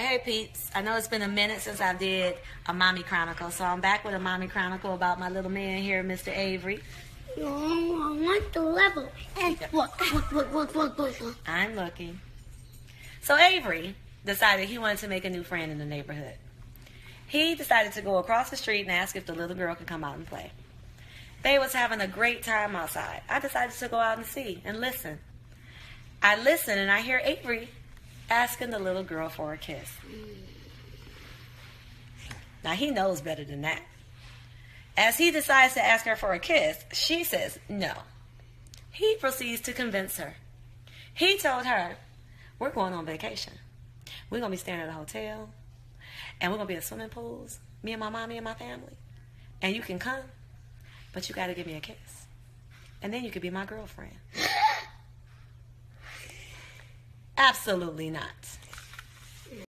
Hey peeps, I know it's been a minute since I did a mommy chronicle, so I'm back with a mommy chronicle about my little man here, Mr. Avery. No, I want the level. And look, look, look, look, look, look, look. I'm looking. So Avery decided he wanted to make a new friend in the neighborhood. He decided to go across the street and ask if the little girl could come out and play. They was having a great time outside. I decided to go out and see and listen. I listen and I hear Avery asking the little girl for a kiss. Now he knows better than that. As he decides to ask her for a kiss, she says no. He proceeds to convince her. He told her, We're going on vacation. We're going to be staying at a hotel, and we're going to be at swimming pools, me and my mommy and my family. And you can come, but you got to give me a kiss. And then you could be my girlfriend. Absolutely not.